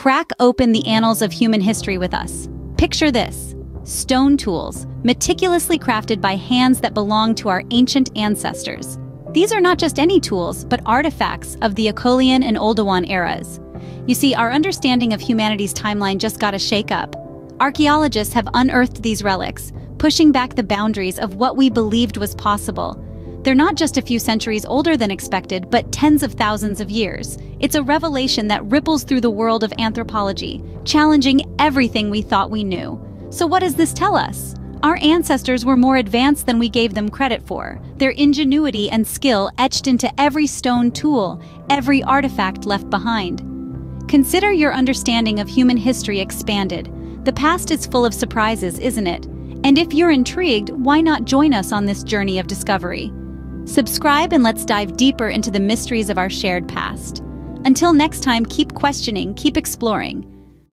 Crack open the annals of human history with us. Picture this. Stone tools, meticulously crafted by hands that belong to our ancient ancestors. These are not just any tools, but artifacts of the Acheulean and Oldowan eras. You see, our understanding of humanity's timeline just got a shake-up. Archaeologists have unearthed these relics, pushing back the boundaries of what we believed was possible. They're not just a few centuries older than expected, but tens of thousands of years. It's a revelation that ripples through the world of anthropology, challenging everything we thought we knew. So what does this tell us? Our ancestors were more advanced than we gave them credit for. Their ingenuity and skill etched into every stone tool, every artifact left behind. Consider your understanding of human history expanded. The past is full of surprises, isn't it? And if you're intrigued, why not join us on this journey of discovery? Subscribe and let's dive deeper into the mysteries of our shared past. Until next time, keep questioning, keep exploring.